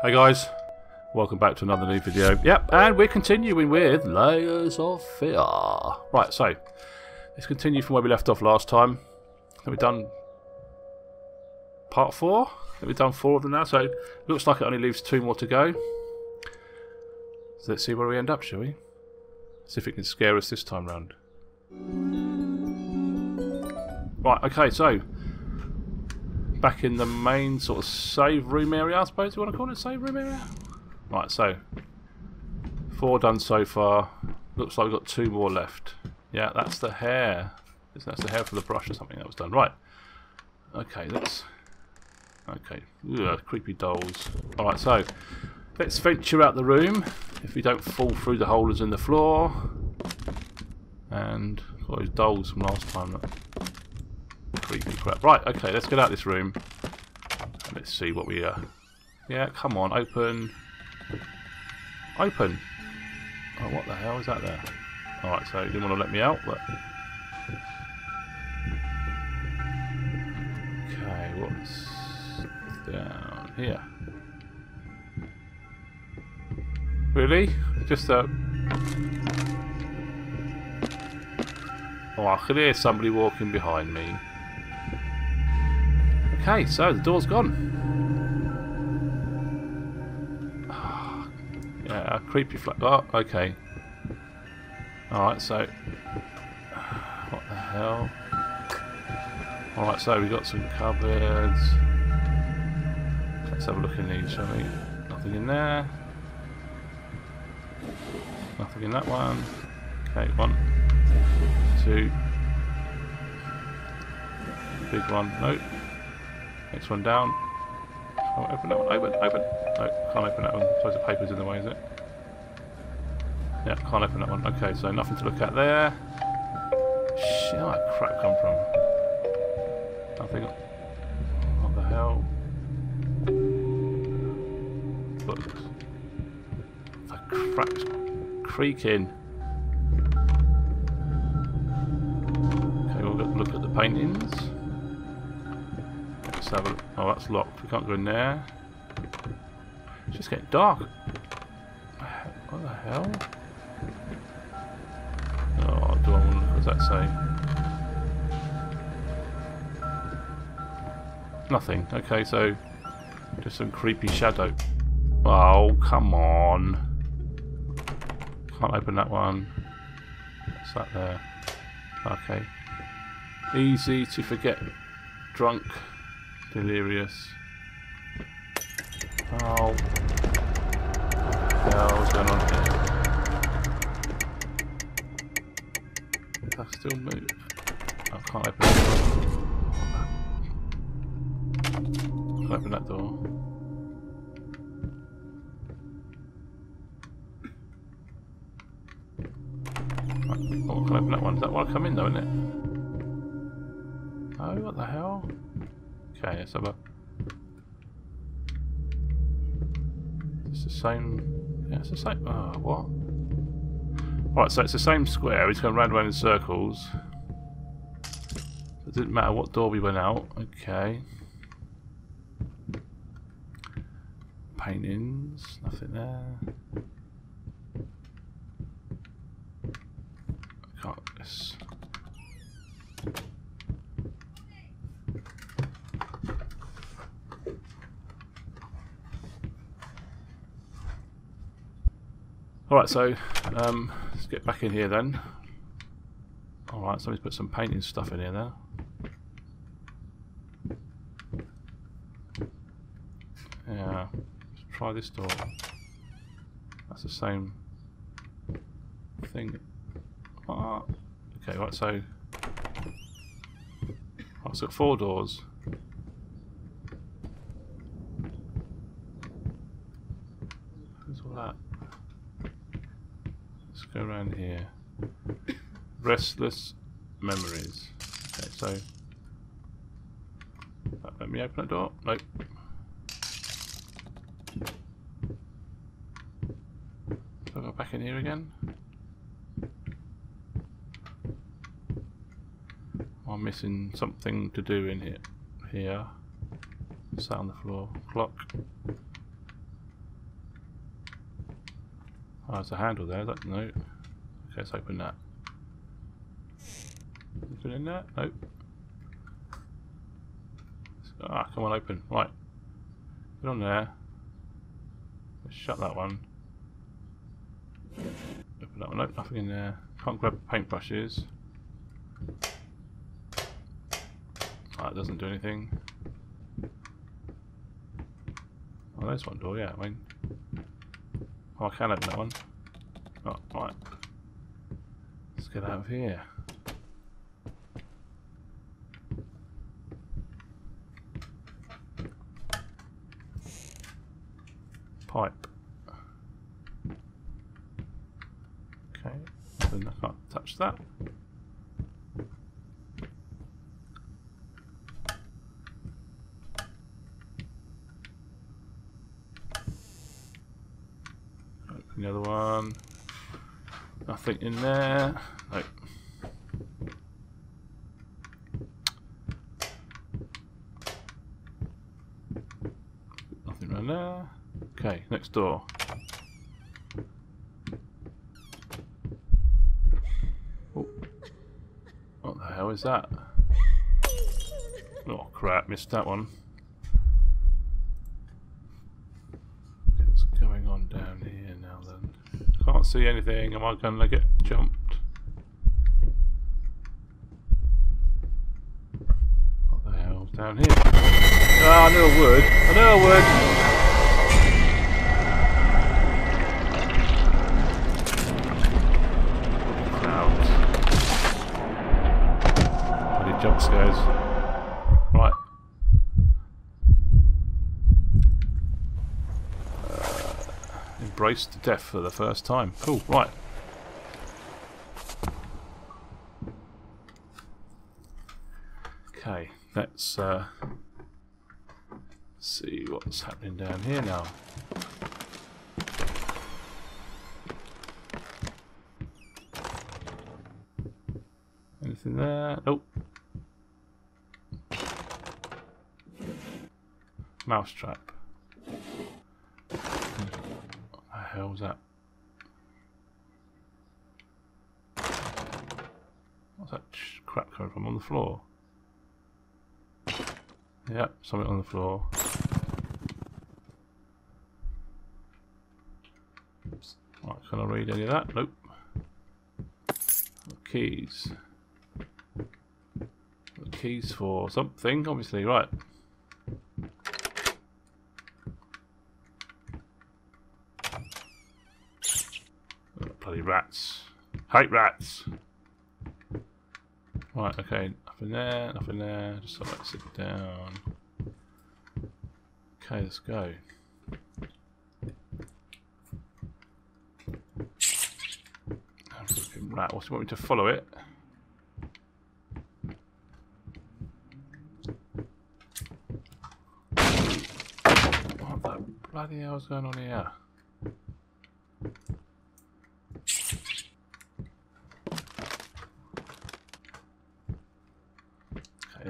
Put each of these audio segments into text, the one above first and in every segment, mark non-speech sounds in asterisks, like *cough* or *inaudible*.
Hey guys, welcome back to another new video. Yep, and we're continuing with Layers of Fear. Right, so let's continue from where we left off last time. Have we done part four? Have we done four of them now? So looks like it only leaves two more to go. So let's see where we end up, shall we? See if it can scare us this time round. Right, okay, so back in the main sort of save room area, I suppose you want to call it save room area? Right, so four done so far. Looks like we've got two more left. Yeah, that's the hair. That's the hair for the brush or something that was done. Right. Okay, let's... Okay. Ugh, creepy dolls. Alright, so let's venture out the room. If we don't fall through the holes in the floor. And got those dolls from last time. Creepy crap. Right, okay, let's get out of this room. Let's see what we... Uh... Yeah, come on, open. Open. Oh, what the hell is that there? Alright, so you didn't want to let me out, but... Okay, what's down here? Really? Just a... Oh, I can hear somebody walking behind me. Okay, so the door's gone. Ah, yeah, a creepy flat. Oh, okay. Alright, so... What the hell? Alright, so we got some cupboards. Let's have a look in these, shall we? Nothing in there. Nothing in that one. Okay, one, two. Big one. Nope. Next one down. Open that one. Open, open. No, can't open that one. Suppose the paper's in the way, is it? Yeah, can't open that one. Okay, so nothing to look at there. Shit, where that crap come from? Nothing. What the hell? Books. The crap's creaking. Okay, we'll look at the paintings. Let's have a Oh, that's locked. We can't go in there. It's just getting dark. What the hell? Oh, do I want to? What does that say? Nothing. Okay, so just some creepy shadow. Oh, come on. Can't open that one. What's that there? Okay. Easy to forget. Drunk. Delirious. Oh. Yeah, what's going on here? I still move. I can't open that door. Can't open that door. Oh, I can open that one. Is that one come in though, isn't it? Oh, what the hell? Okay, let's have a... It's the same... Yeah, it's the same... Oh, what? Right, so it's the same square. It's going round and round in circles. It didn't matter what door we went out. Okay. Paintings. Nothing there. Can't... This... Alright, so um, let's get back in here then. Alright, somebody's put some painting stuff in here now. Yeah, let's try this door. That's the same thing. Ah, okay, right, so. It's got four doors. What's all that? Let's go around here. Restless memories. Okay, so uh, let me open that door. Nope. So I go back in here again. I'm missing something to do in here. Here. Sat on the floor. Clock. Oh, there's a handle there. That no. Okay, let's open that. Open in there? Nope. Ah, come on, open. Right. Put on there. Let's shut that one. Open that one. Nope, nothing in there. Can't grab paintbrushes. That doesn't do anything. Oh, there's one door, yeah. I mean, oh, I can't open that one. Oh, right. Let's get out of here. Pipe. Okay, then I can't touch that. The other one. Nothing in there. Nothing around there. Okay, next door. Oh. What the hell is that? Oh crap, missed that one. See anything. Am I going to get jumped? What the hell's down here? Ah, I knew I would. I knew I would. Out. Bloody jump scares. Embraced death for the first time. Cool, right. Okay, let's uh, see what's happening down here now. Anything there? Nope. Mousetrap. Hell was that? What's that crap coming from? On the floor? Yep, something on the floor. Right, can I read any of that? Nope. Keys. Keys for something, obviously, right. Rats. Hate rats. Right, okay, nothing there, nothing there. Just let sit down. Okay, let's go. Rat, what's it want me to follow it? What the bloody hell's going on here?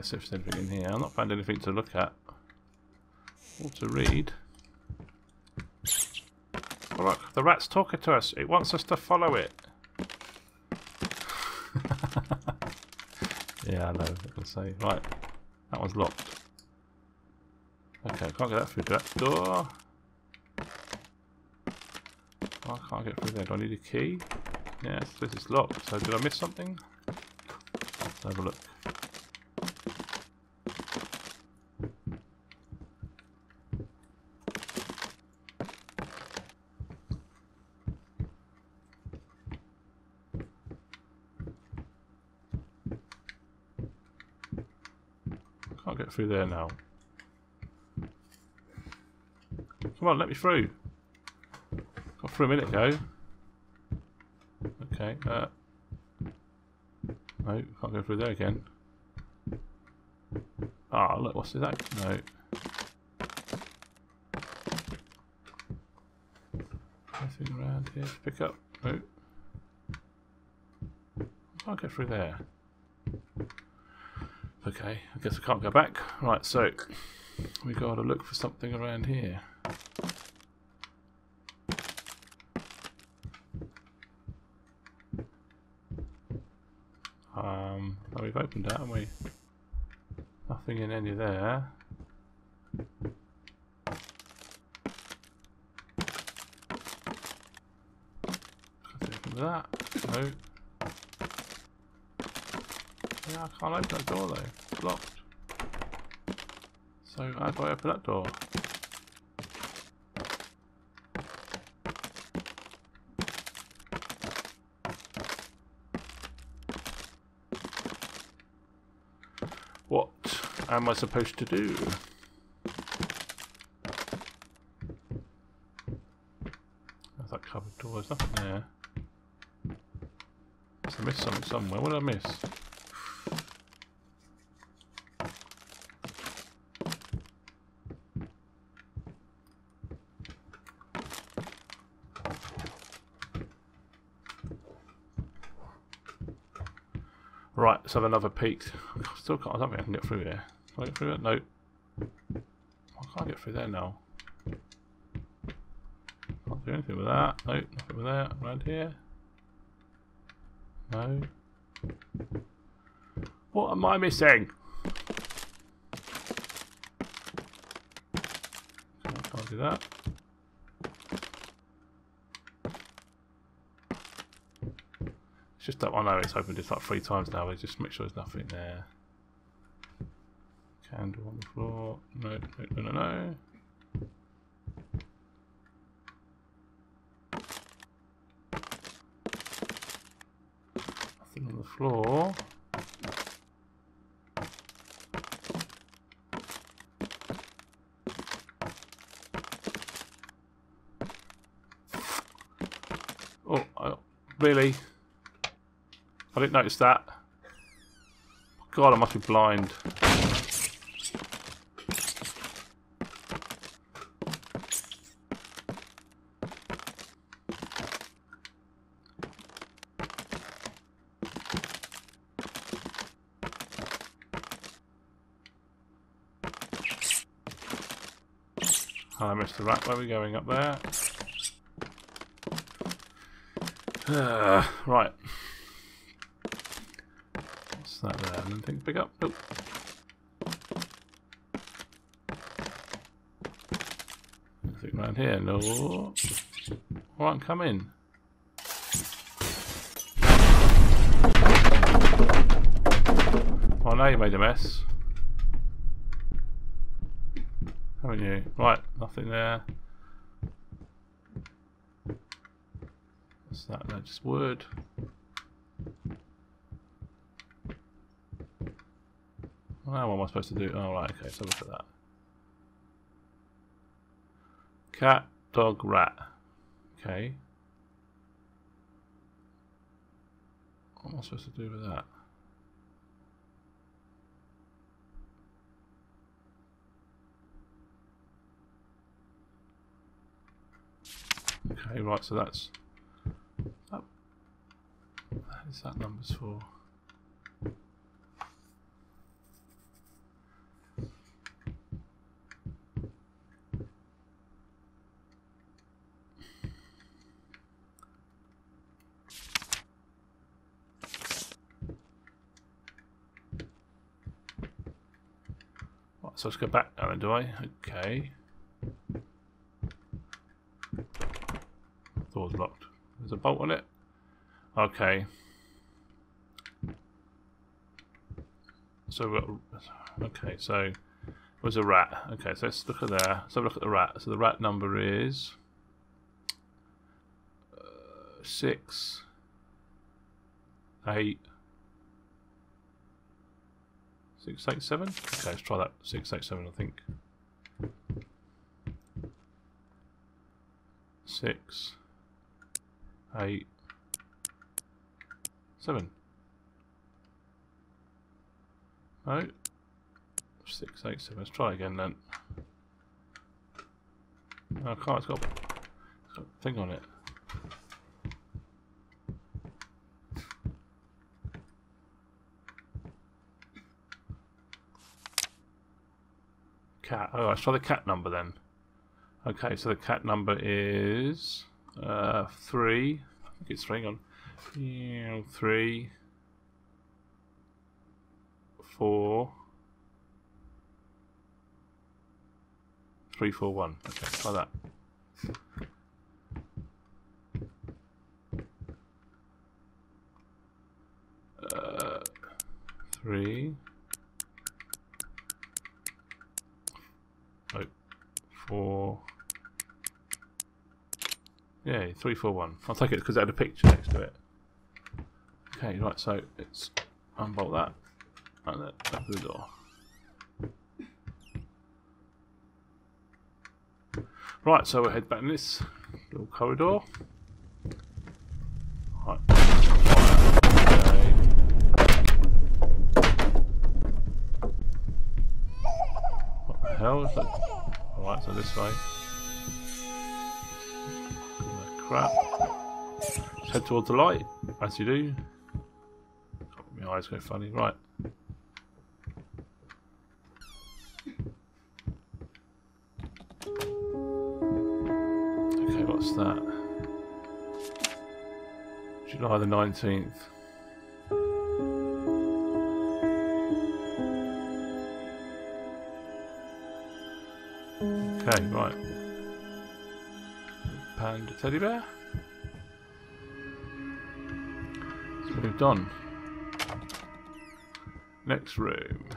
See if there's anything in here. I've not found anything to look at or to read. Oh, look, the rat's talking to us. It wants us to follow it. *laughs* yeah, I know. I say. Right, that one's locked. Okay, I can't get that through that door. Oh, I can't get through there. Do I need a key? Yes, this is locked. So did I miss something? Let's have a look. Through there now. Come on, let me through. Got through a minute ago. Okay, uh... No, can't go through there again. Ah, oh, look, what's that? No. Anything around here to pick up? No. Can't get through there. Okay, I guess I can't go back. Right, so we gotta look for something around here. Um, well, we've opened that, haven't we? Nothing in any there. That. No. Yeah, I can't open that door though. It's locked. So how do I open that door? What am I supposed to do? There's that cupboard door, there's nothing there. I missed something somewhere. What did I miss? Right, let's have another peek. Still can't, I don't think I can get through there. Can I get through it? No. I can't get through there now. Can't do anything with that. No, nothing with that. Around here. No. What am I missing? Can't do that. Just I know it's opened this like three times now, but just make sure there's nothing there. Candle on the floor. No, no, no, no, no. Nothing on the floor. Oh, really? I didn't notice that. God, I must be blind. I missed the rat. Where are we going up there? Uh, *sighs* right. Anything big up? Nope. Nothing around here? No. Right, come in. Oh, now you made a mess. Haven't you? Right, nothing there. What's that? That's just wood. Now what am I supposed to do? Oh, right, okay, so look at that. Cat, dog, rat. Okay. What am I supposed to do with that? Okay, right, so that's that, that is that numbers for. Let's go back now then, do I? Okay. Door's locked. There's a bolt on it. Okay. So, okay, so was a rat. Okay, so let's look at there. So look at the rat. So the rat number is uh, six, eight, six, eight, seven. Okay, let's try that. Six, eight, seven. I think. Six eight, seven. No. Six, eight, seven. Let's try again then. I can't. It's got, it's got a thing on it. Cat. Oh, let's try the cat number then. Okay, so the cat number is uh, three. I think it's three on. Yeah, three. four, three, four, one. Okay, try that. Uh, three. Four. Yeah, three, four, one. I'll take it because it had a picture next to it. Okay, right, so let's unbolt that and then open the door. Right, so we'll head back in this little corridor. Right. What the hell is that? Alright, so this way. Crap. Just head towards the light, as you do. My eyes go funny. Right. Okay, what's that? July the 19th. Right. Panda teddy bear. Let's moved on. Next room.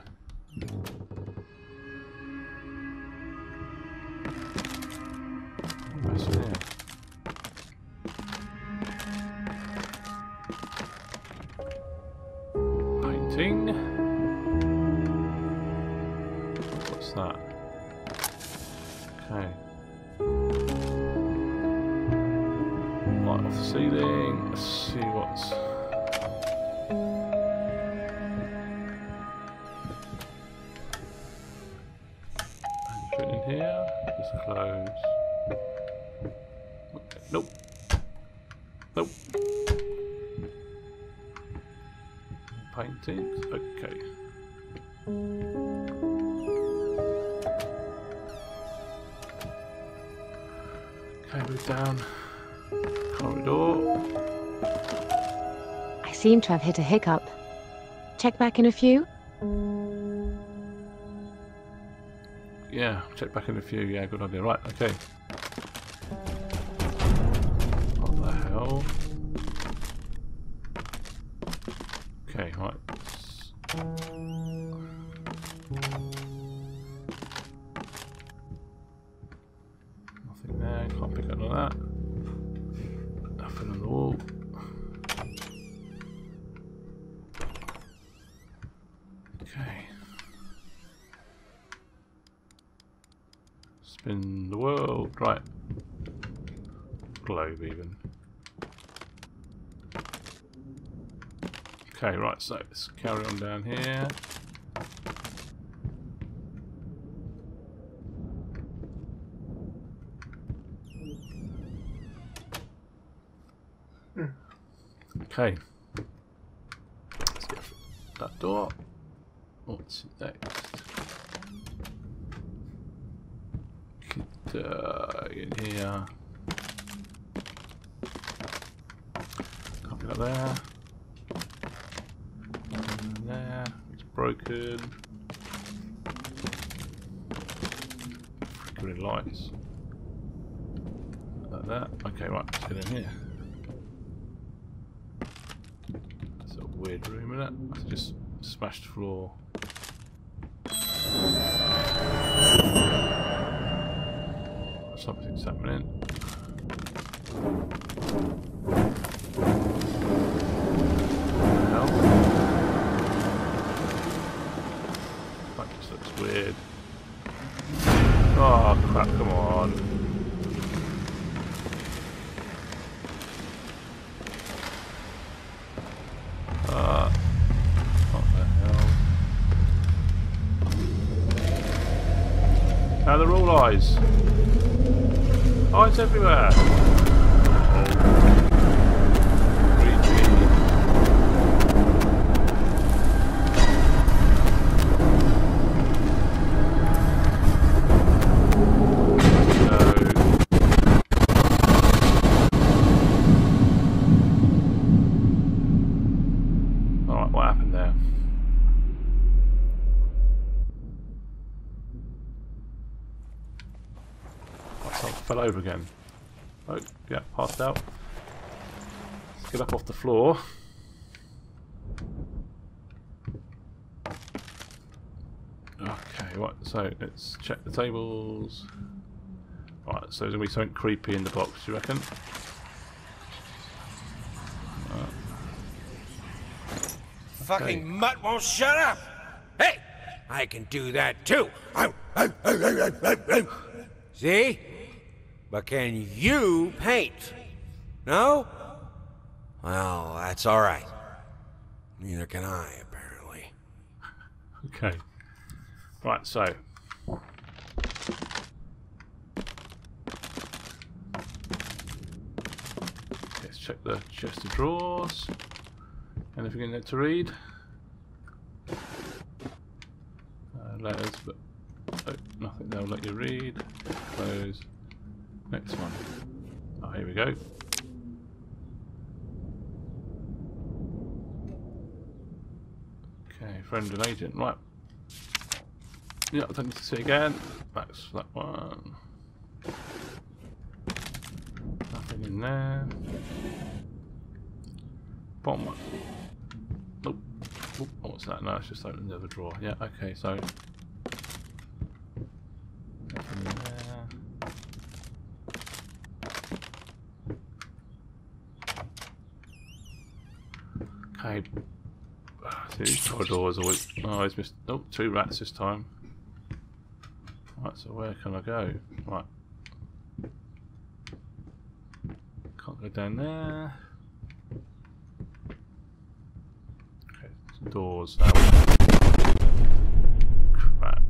Seem to have hit a hiccup. Check back in a few? Yeah, check back in a few. Yeah, good idea. Right, okay. Right, so let's carry on down here. Hmm. Okay. Let's get that door. What's next? Could, uh, in here. Can't be up there. Nothing in there. It's broken. Flickering lights. Like that. Okay, right, let's get in here. It's a weird room, isn't it? Just smashed floor. Something's happening. All eyes. Eyes everywhere. Over again. Oh, yeah, passed out. Let's get up off the floor. Okay, right, so let's check the tables. Right, so there's going to be something creepy in the box, do you reckon? Uh, Fucking mutt won't shut up! Hey! I can do that too! See? But can you paint? No? Well, that's alright. Neither can I, apparently. *laughs* Okay. Right, so. Let's check the chest of drawers. Anything in there to read? Uh, letters, but oh, nothing they'll let you read. Close. Next one. Oh, here we go. Okay, friend and agent. Right. Yeah, I don't need to see again. That's that one. Nothing in there. Bottom one. Nope. Oop, what's that? No, it's just opening the other drawer. Yeah, okay, so. Nothing in there. Okay. See, these corridors always. Oh, he's missed. Oh, two rats this time. Right, so where can I go? Right. Can't go down there. Okay, doors now. Crap.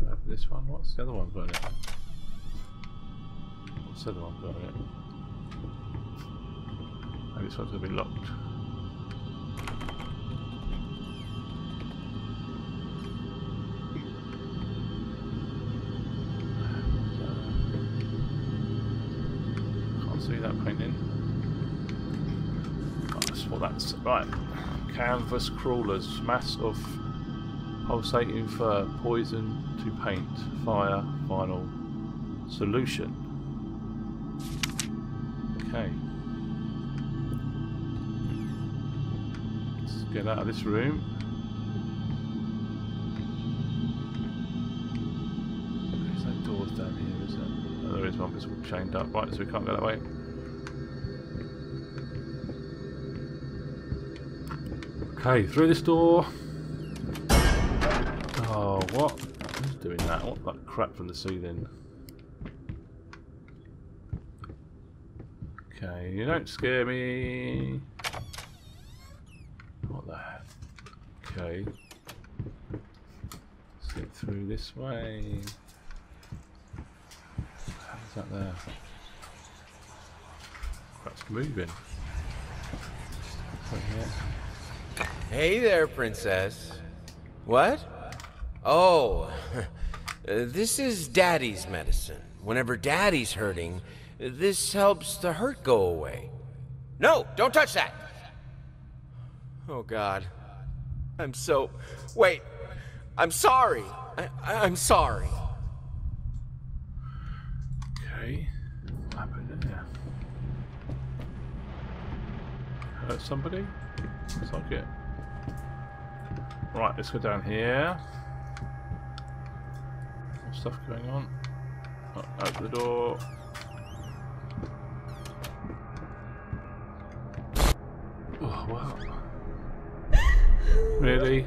Uh, this one, what's the other one got it? What's the other one got it? Maybe this one's gonna be locked. Right. Canvas crawlers, mass of pulsating fur, poison to paint, fire, final solution. Okay. Let's get out of this room. There's no doors down here, is there? Oh, there is one, but it's all chained up. Right, so we can't go that way. Okay, through this door. Oh, what? Who's doing that? What that crap from the ceiling? Okay, you don't scare me. What the heck? Okay. Slip through this way. How's that there? Crap's moving. Oh, yeah. Hey there, princess. What? Oh, *laughs* this is Daddy's medicine. Whenever Daddy's hurting, this helps the hurt go away. No, don't touch that! Oh, God. I'm so. Wait. I'm sorry. I, I'm sorry. Okay. Happened there? Hurt somebody? Looks like. Right, let's go down here. More stuff going on. Oh, open the door. Oh, wow. Really?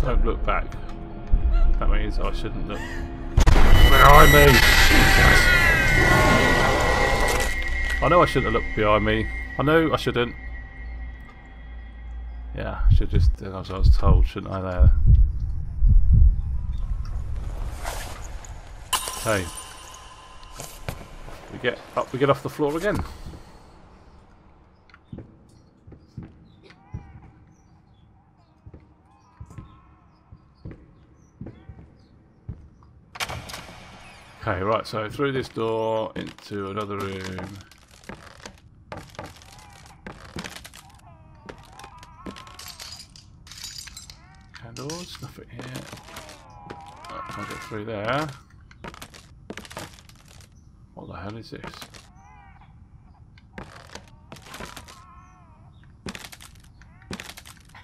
Don't look back. That means I shouldn't look. Behind me! Jesus! I know I shouldn't have looked behind me. I know I shouldn't. Yeah, should just as I was told, shouldn't I there? Okay. We get up we get off the floor again. Okay, right, so through this door into another room. Through there. hell is this?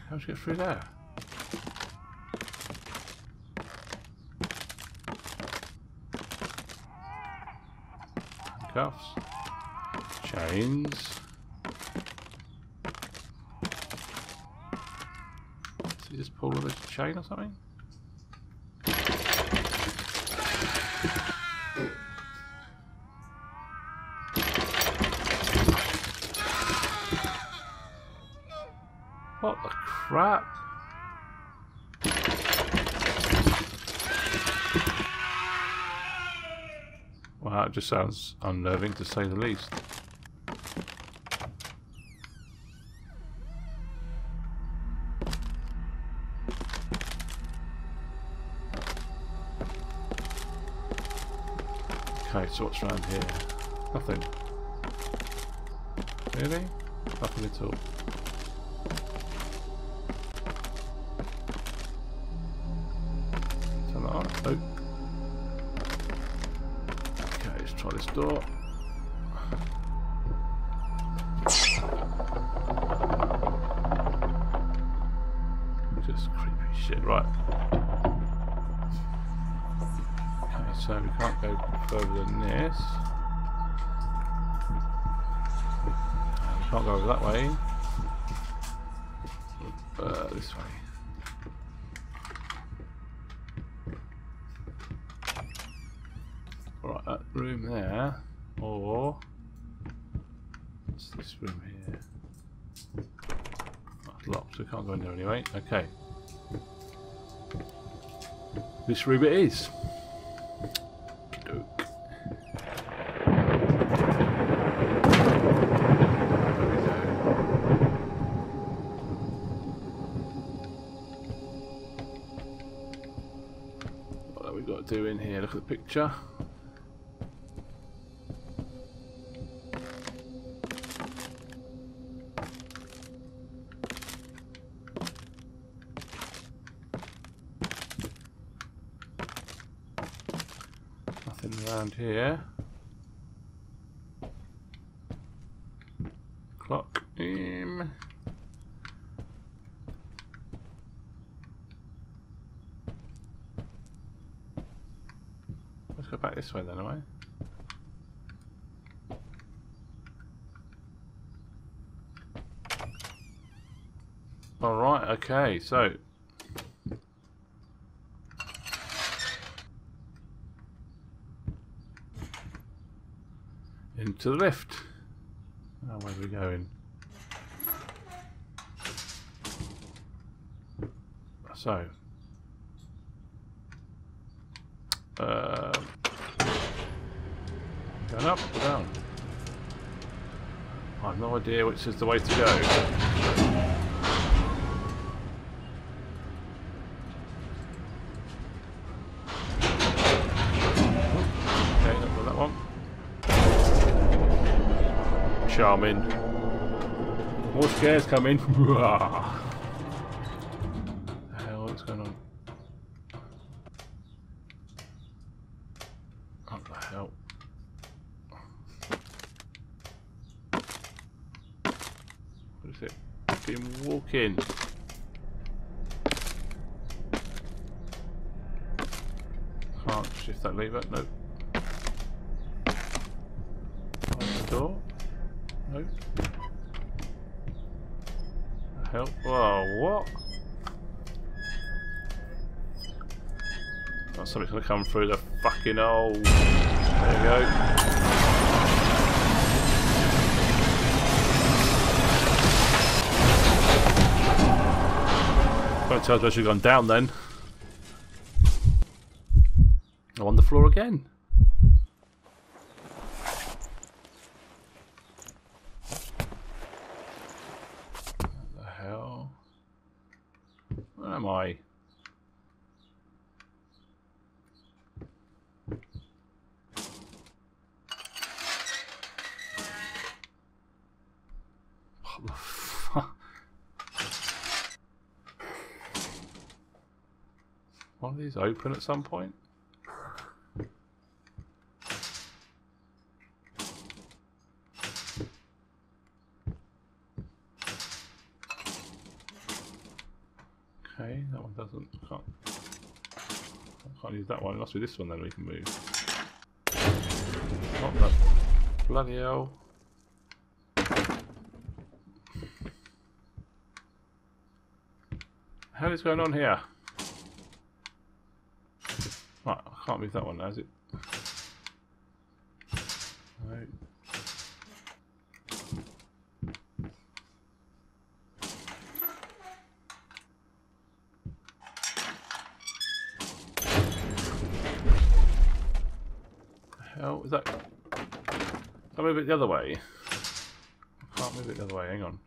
How'd you get through there? Cuffs. Chains. He just pull this chain or something? What the crap? Well, that just sounds unnerving to say the least. Okay, so what's around here? Nothing. Really? Nothing at all. Nope. Okay, let's try this door. Just creepy shit, right. Okay, so we can't go further than this. Uh, we can't go over that way. Okay. This room it is. Okey-doke. There we go. What have we got to do in here? Look at the picture. Go back this way then, am I? Alright, okay, so into the lift. Oh, where are we going? So, um, going up or down? I have no idea which is the way to go. Okay, not that one. Charming. More scares coming. *laughs* the hell is going on? What the hell? What is it? Been walking. Can't shift that lever. Nope. Open the door. Nope. Hell? Whoa, what? Oh, something's gonna come through the fucking hole. There you go. Can't tell us we've gone down then. I'm on the floor again. open at some point? Okay, that one doesn't. Can't, can't use that one. It must be this one then we can move. Not that. Bloody hell. How is going on here? Can't move that one now, is it? No. Hell is that? Can I move it the other way? I can't move it the other way. Hang on.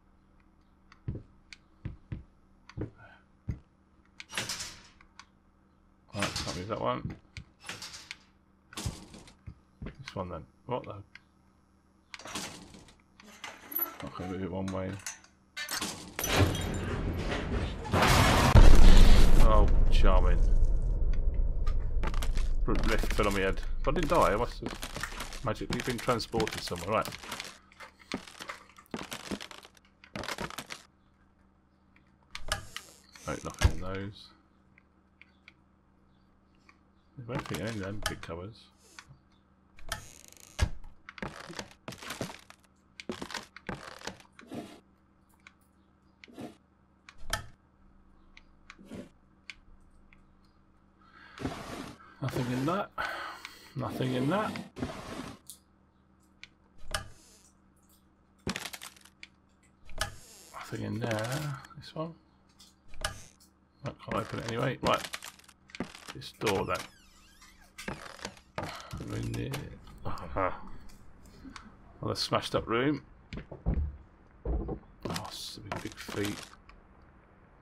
Right, can't move that one. One then. What the? Can move it one way. Oh, charming. Lift fell on my head. But I didn't die. I must have magically been transported somewhere. Right. No, nothing in those. There's anything in them big covers. Nothing in that. Nothing in that. Nothing in there. This one. I can't open it anyway. Right. This door then. In there. Aha. Another smashed up room. Oh, big, big feet.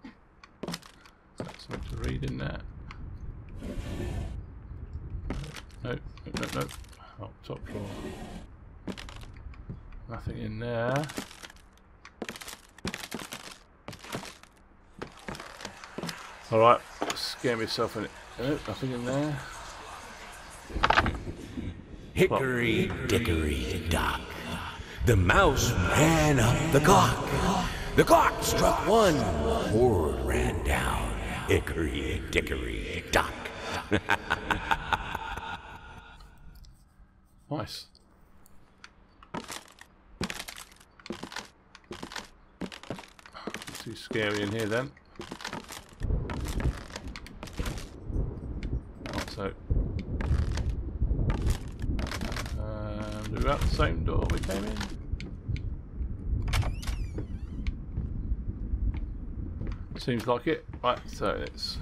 Is that something to read in there? No, no. Oh, top floor. Nothing in there. Alright, scare myself in it. No, nothing in there. Hickory dickory dock. The mouse ran up the clock. The clock struck one. Word ran down. Hickory dickory dock. *laughs* Nice. Too scary in here then. So. Um, do we out the same door we came in? Seems like it. Right, so it's.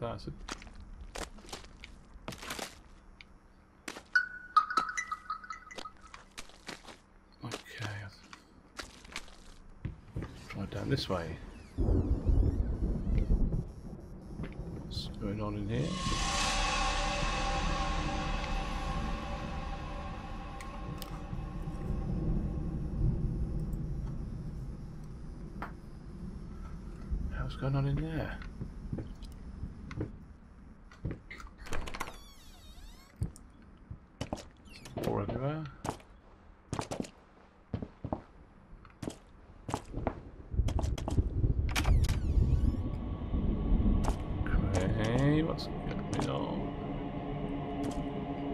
That's it. Okay. Try down this way. What's going on in here? What's going on in there? Door everywhere. Okay, what's going on?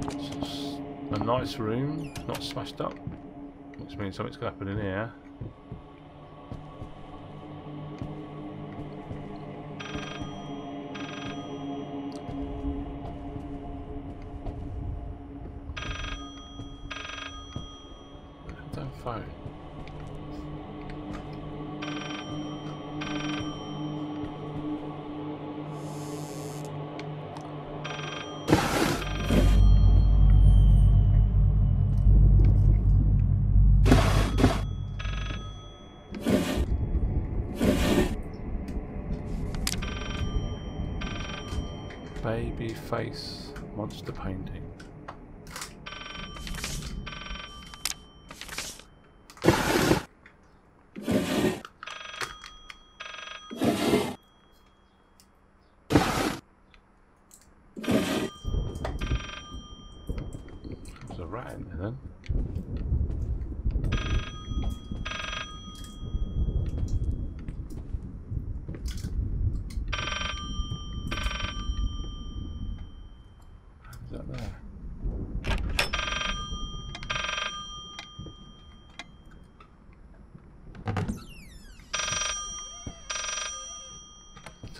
It's just nice room, not smashed up, which means something's going to happen in here. Face monster painting. There's a rat in there then.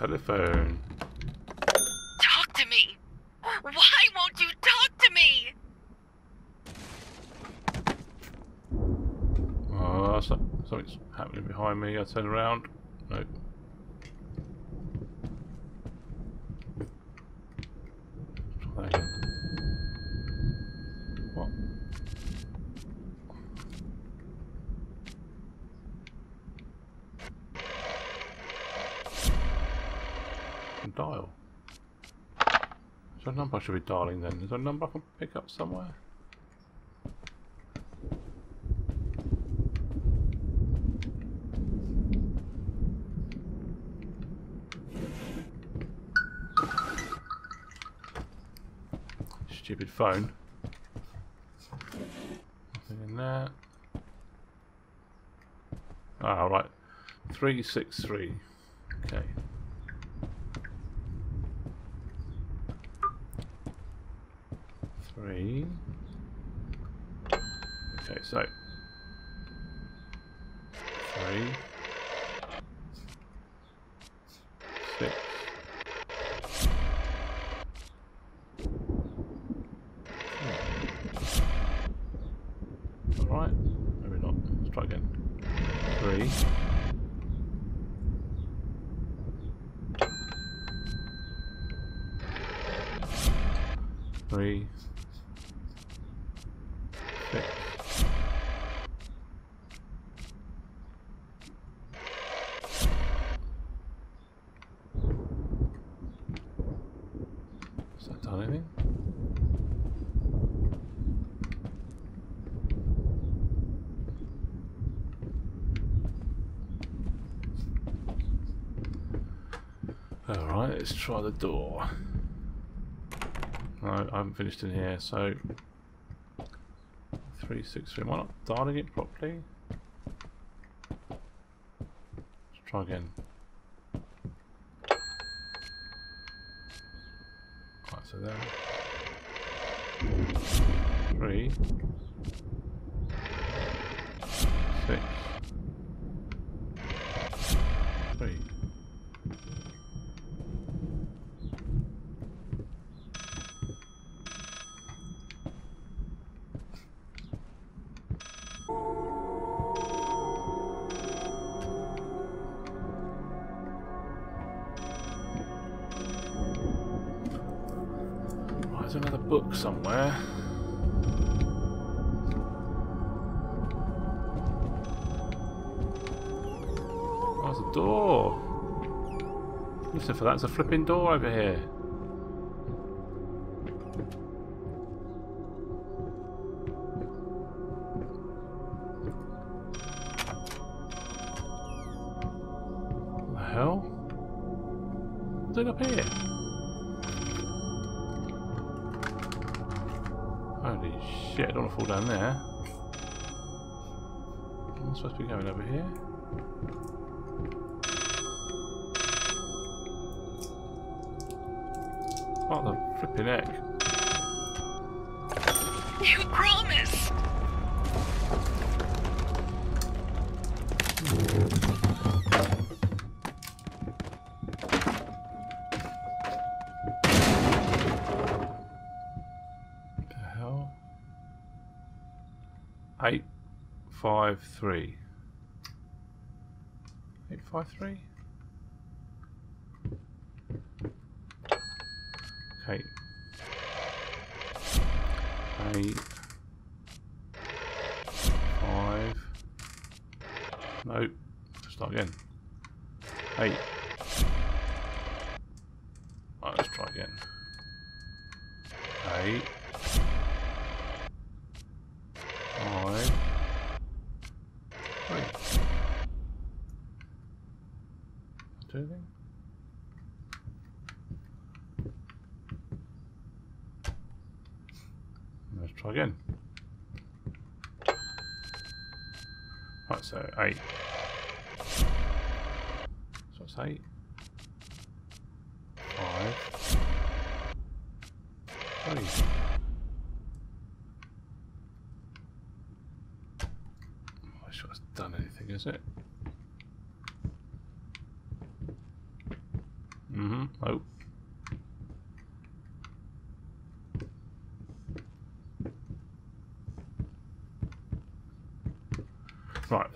Telephone. Talk to me. Why won't you talk to me? Oh, so, something's happening behind me. I turn around. Nope. Try that again. What? Can Dial. Is there a number I should be dialing then? Is there a number I can pick up somewhere? Stupid phone. Nothing in there. Ah, right. 363. Okay. Three. Okay, so. Three. Six. Alright, maybe not. Let's try again. Three. Three. Six. Has that done anything? Alright, let's try the door. No, I haven't finished in here, so... 363, am I not dialing it properly? Let's try again. Right, so there. Three. Book somewhere. Oh, there's a door. Listen for that, there's a flipping door over here. Heck? You promised. the hell? Eight five three. Eight five three? Okay. Eight five Nope. Start again. Eight. Right, let's try again. Eight five, three. Do anything? Let's try again. Right, so eight. So it's eight. Five. Three. I'm not sure it's done anything, is it? Nope. Right, let's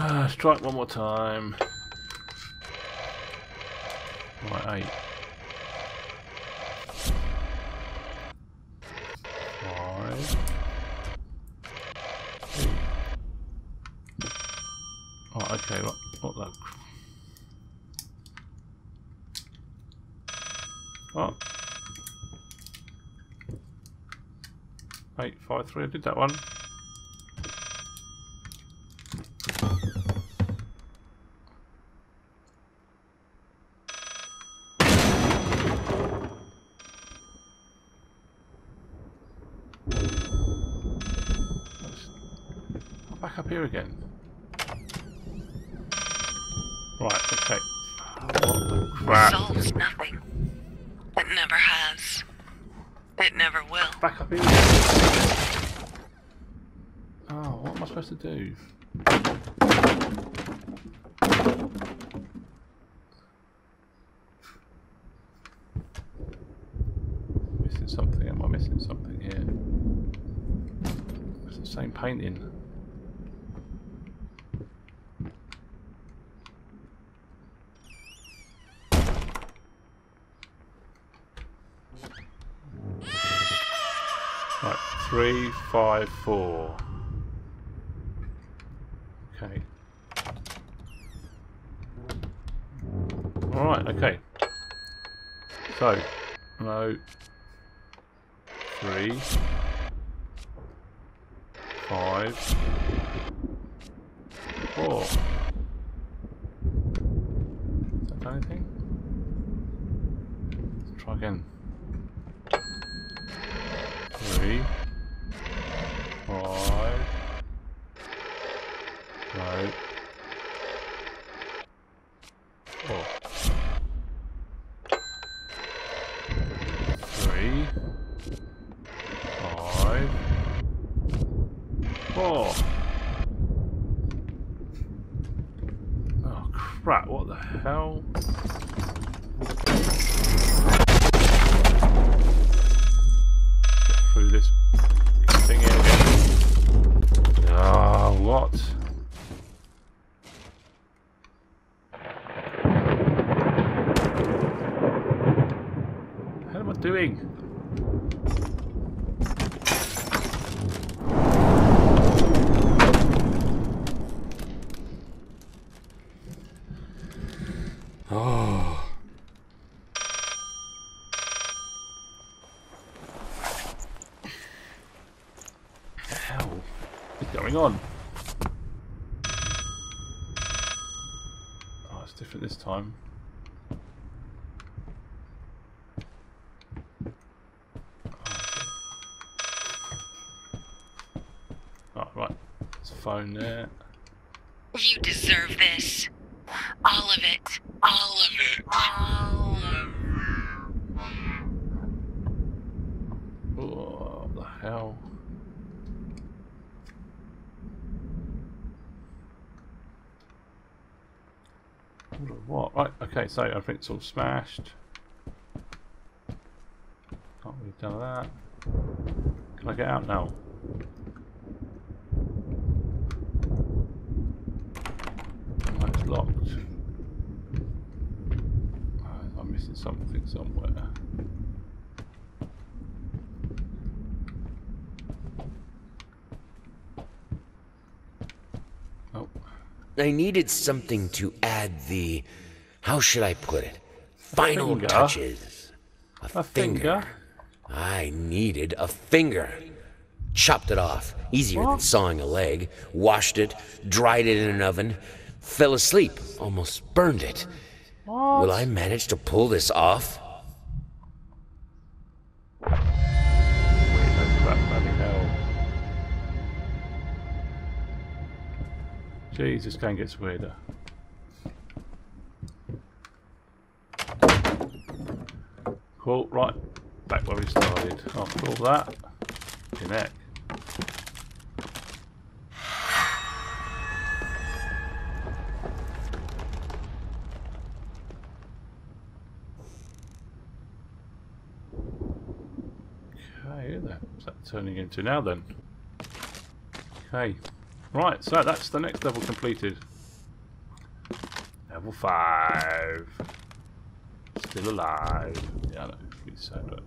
Ah, strike one more time. Right, eight. Five. Oh, okay, what, what that? Oh. Eight, five, three, I did that one. Here again. Right, okay. What the crap? Solves nothing. It never has. It never will. Back up here. Oh, what am I supposed to do? Missing something. Am I missing something here? It's the same painting. Right, three, five, four. Okay. Alright, okay. So, no. Three. Five. Four. Has that anything? Let's try again. Three. Five. No. Four. Three. Five. Four. Oh crap, what the hell? Get through this thing here again. Ah, what? What am I doing? Oh. hell is going on? Oh, it's different this time. Oh, right. There's a phone there. You deserve this. All of it. All of it. All of Oh, what the hell? Hold on, Okay, so everything's all smashed. Can't really tell that. Can I get out now? It's locked. Oh, I'm missing something somewhere. Oh, I needed something to add the. How should I put it? Final finger? touches. a finger. I needed a finger. Chopped it off. Easier than sawing a leg. Washed it. Dried it in an oven. Fell asleep, almost burned it. What? Will I manage to pull this off? Weirdo crap, bloody. Jeez, this game gets weirder. Right. Back where we started. After all that, connect. Okay, hell's that turning into now then? Okay. Right, so that's the next level completed. Level 5. Still alive. Yeah, I know. Sad, but...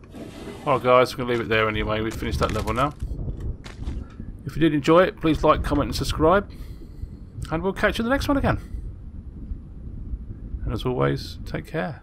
Alright guys, we're going to leave it there anyway. We've finished that level now. If you did enjoy it, please like, comment and subscribe. And we'll catch you in the next one again. And as always, take care.